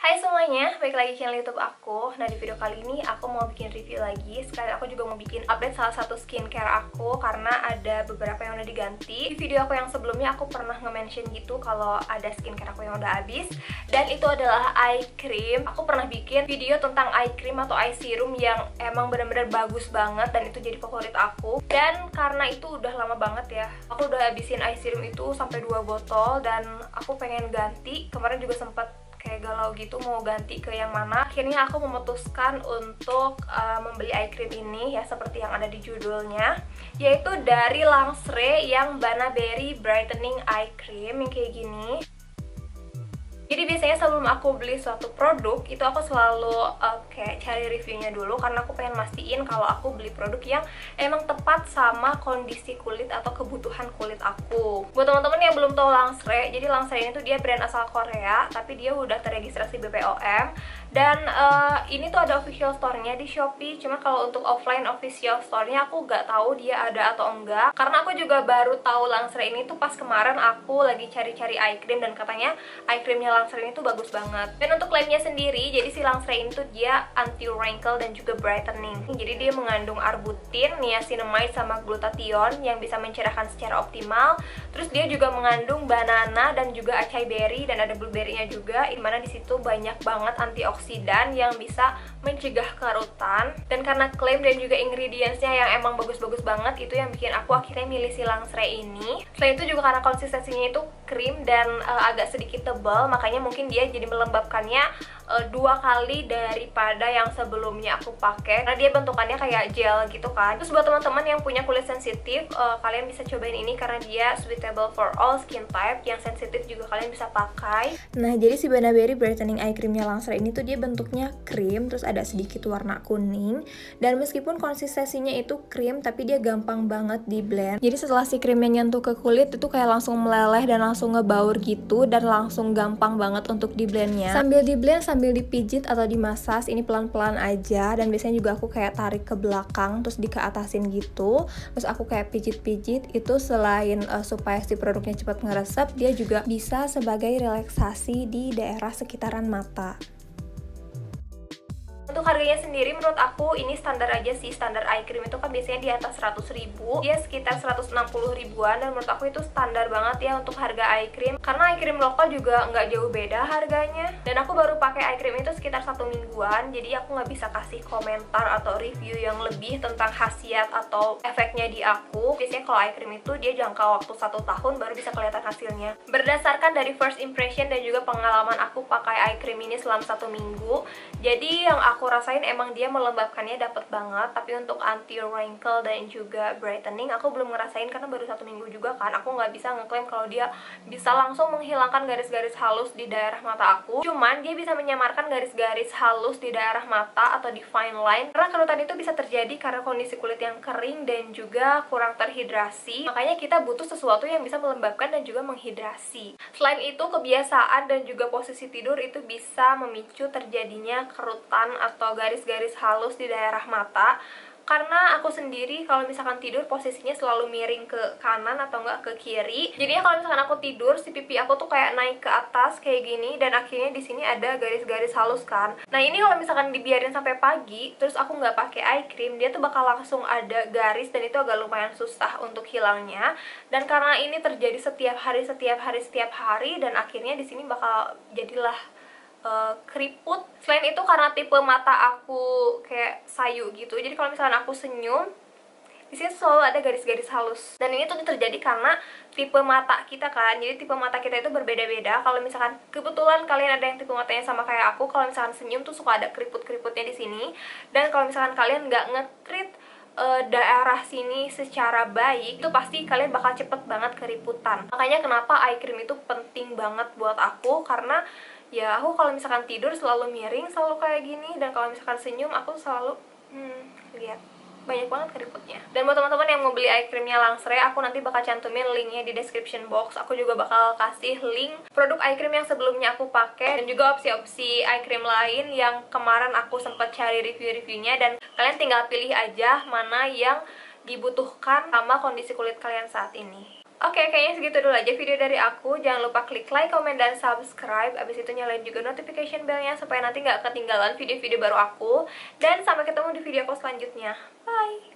Hai semuanya, balik lagi channel youtube aku. Nah di video kali ini aku mau bikin review lagi. Sekalian aku juga mau bikin update salah satu skincare aku Karena ada beberapa yang udah diganti. Di video aku yang sebelumnya aku pernah nge-mention gitu Kalau ada skincare aku yang udah habis. Dan itu adalah eye cream. Aku pernah bikin video tentang eye cream atau eye serum Yang emang bener-bener bagus banget Dan itu jadi favorit aku. Dan karena itu udah lama banget ya Aku udah habisin eye serum itu sampai 2 botol Dan aku pengen ganti. Kemarin juga sempat galau gitu mau ganti ke yang mana. Akhirnya aku memutuskan untuk uh, membeli eye cream ini ya seperti yang ada di judulnya yaitu dari Langsre yang Bana Berry Brightening Eye Cream yang kayak gini jadi biasanya sebelum aku beli suatu produk itu aku selalu uh, kayak cari reviewnya dulu karena aku pengen mastiin kalau aku beli produk yang emang tepat sama kondisi kulit atau kebutuhan kulit aku. Buat teman-teman yang belum tahu Langsre, jadi Langsre ini tuh dia brand asal Korea tapi dia udah terregistrasi BPOM dan uh, ini tuh ada official store-nya di Shopee cuma kalau untuk offline official store-nya aku nggak tahu dia ada atau enggak karena aku juga baru tahu Langsre ini tuh pas kemarin aku lagi cari-cari eye cream dan katanya eye creamnya Langsre ini tuh bagus banget. Dan untuk klaimnya sendiri jadi si Langsre ini tuh dia anti wrinkle dan juga brightening. Jadi dia mengandung arbutin, niacinamide sama glutathione yang bisa mencerahkan secara optimal. Terus dia juga mengandung banana dan juga acai berry dan ada blueberry-nya juga di mana di situ banyak banget antioksidan yang bisa mencegah kerutan. Dan karena klaim dan juga ingredientsnya yang emang bagus-bagus banget itu yang bikin aku akhirnya milih si Langsre ini. Selain itu juga karena konsistensinya itu krim dan uh, agak sedikit tebal makanya mungkin dia jadi melembabkannya uh, dua kali daripada yang sebelumnya aku pakai. Karena dia bentukannya kayak gel gitu kan. Terus buat teman-teman yang punya kulit sensitif uh, kalian bisa cobain ini karena dia suitable for all skin type. Yang sensitif juga kalian bisa pakai. Nah jadi si Bana Berry Brightening Eye Creamnya Langsar ini tuh dia bentuknya krim terus ada sedikit warna kuning. Dan meskipun konsistensinya itu krim tapi dia gampang banget di blend jadi setelah si krimnya nyentuh ke kulit itu kayak langsung meleleh dan langsung ngebaur gitu dan langsung gampang banget untuk di blendnya sambil di blend sambil sambil dipijit atau dimasas ini pelan-pelan aja. Dan biasanya juga aku kayak tarik ke belakang terus di keatasin gitu. Terus aku kayak pijit-pijit itu selain uh, supaya si produknya cepat ngeresep dia juga bisa sebagai relaksasi di daerah sekitaran mata untuk harganya sendiri menurut aku ini standar aja sih. Standar eye cream itu kan biasanya di atas 100 ribu. Dia sekitar 160 ribuan. Dan menurut aku itu standar banget ya untuk harga eye cream. Karena eye cream lokal juga nggak jauh beda harganya. Dan aku baru pakai eye cream itu sekitar satu mingguan. Jadi aku nggak bisa kasih komentar atau review yang lebih tentang khasiat atau efeknya di aku. Biasanya kalau eye cream itu dia jangka waktu satu tahun baru bisa kelihatan hasilnya. Berdasarkan dari first impression dan juga pengalaman aku pakai eye cream ini selama satu minggu jadi yang aku rasain emang dia melembabkannya dapat banget tapi untuk anti wrinkle dan juga brightening aku belum ngerasain karena baru satu minggu juga kan aku nggak bisa ngeklaim kalau dia bisa langsung menghilangkan garis-garis halus di daerah mata aku. Cuman dia bisa menyamarkan garis-garis halus di daerah mata atau di fine line karena kerutan itu bisa terjadi karena kondisi kulit yang kering dan juga kurang terhidrasi. Makanya kita butuh sesuatu yang bisa melembabkan dan juga menghidrasi. Selain itu kebiasaan dan juga posisi tidur itu bisa memicu terjadinya kerutan atau garis-garis halus di daerah mata karena aku sendiri kalau misalkan tidur posisinya selalu miring ke kanan atau enggak ke kiri. Jadinya kalau misalkan aku tidur si pipi aku tuh kayak naik ke atas kayak gini dan akhirnya di sini ada garis-garis halus kan. Nah ini kalau misalkan dibiarin sampai pagi terus aku nggak pakai eye cream dia tuh bakal langsung ada garis dan itu agak lumayan susah untuk hilangnya. Dan karena ini terjadi setiap hari setiap hari setiap hari dan akhirnya di sini bakal jadilah uh, keriput. Selain itu karena tipe mata aku kayak sayu gitu. Jadi kalau misalnya aku senyum di sini selalu ada garis-garis halus. Dan ini tuh terjadi karena tipe mata kita kan. Jadi tipe mata kita itu berbeda-beda. Kalau misalkan kebetulan kalian ada yang tipe matanya sama kayak aku kalau misalkan senyum tuh suka ada keriput-keriputnya di sini. Dan kalau misalkan kalian nggak ngekrit uh, daerah sini secara baik itu pasti kalian bakal cepet banget keriputan. Makanya kenapa eye cream itu penting banget buat aku karena ya aku kalau misalkan tidur selalu miring selalu kayak gini. Dan kalau misalkan senyum aku selalu hmm, lihat. Banyak banget keriputnya. Dan buat teman-teman yang mau beli eye creamnya Langsre aku nanti bakal cantumin linknya di description box. Aku juga bakal kasih link produk eye cream yang sebelumnya aku pakai. Dan juga opsi-opsi eye cream lain yang kemarin aku sempat cari review-reviewnya. Dan kalian tinggal pilih aja mana yang dibutuhkan sama kondisi kulit kalian saat ini Oke, kayaknya segitu dulu aja video dari aku. Jangan lupa klik like, komen, dan subscribe. Abis itu nyalain juga notification bellnya supaya nanti nggak ketinggalan video-video baru aku. Dan sampai ketemu di video aku selanjutnya. Bye!